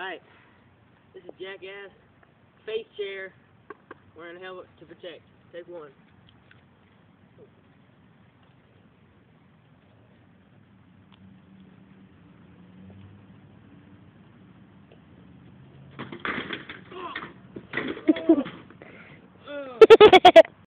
Alright. This is Jackass. Face chair. Wearing a helmet to protect. Take one.